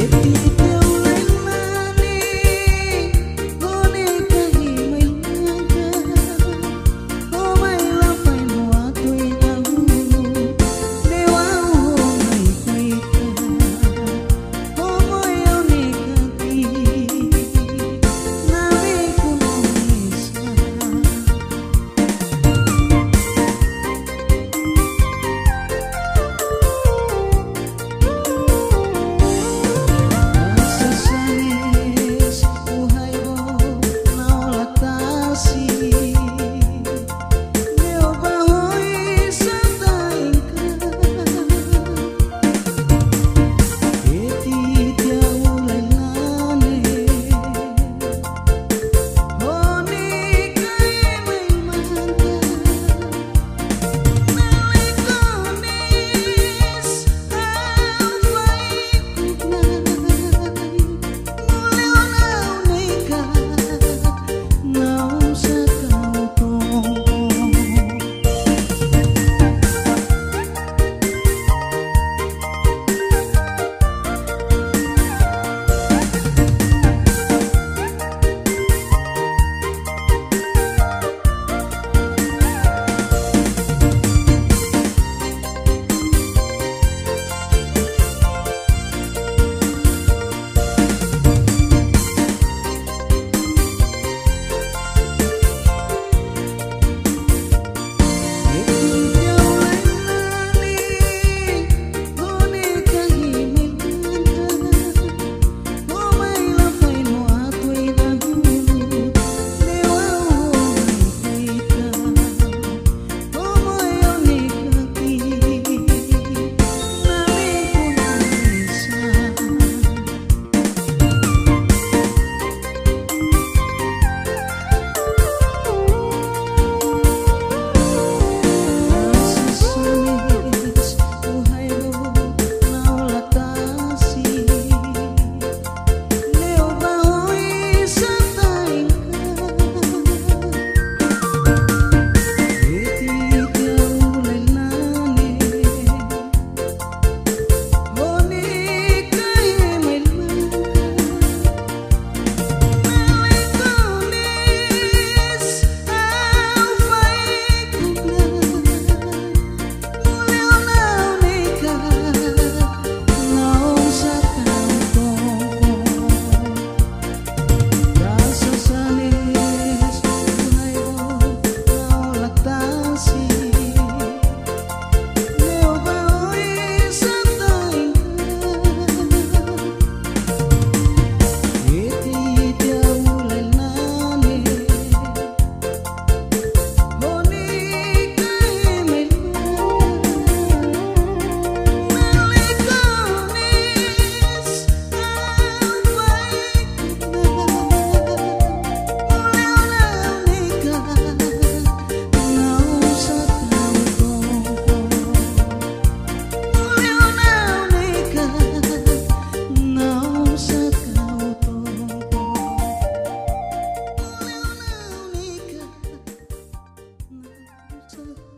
de. つ